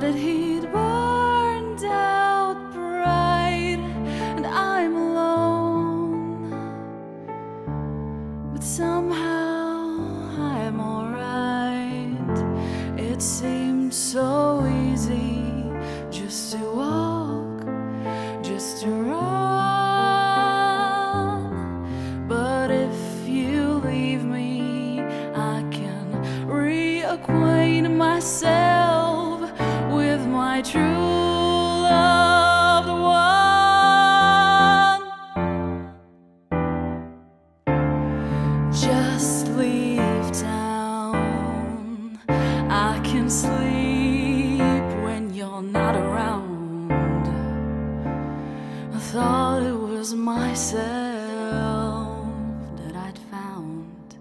That he'd burned out bright, and I'm alone. But somehow I'm alright. It seemed so easy just to walk, just to run. But if you leave me, I can reacquaint myself my true loved one. Just leave town. I can sleep when you're not around. I thought it was myself that I'd found.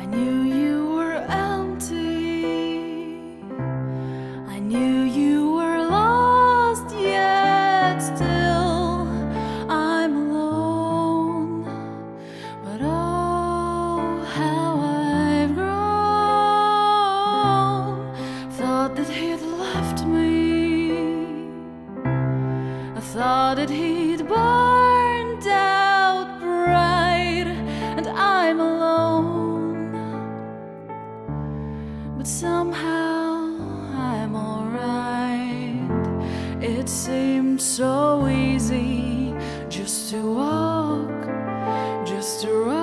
I knew that he'd burned out bright, and I'm alone. But somehow I'm alright. It seemed so easy just to walk, just to run.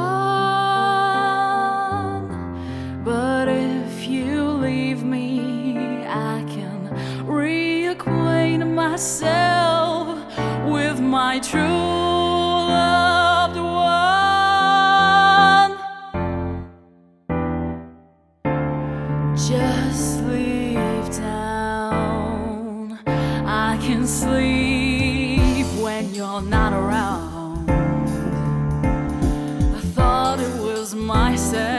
But if you leave me, I can reacquaint myself my true loved one. Just leave town. I can sleep when you're not around. I thought it was myself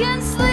can sleep.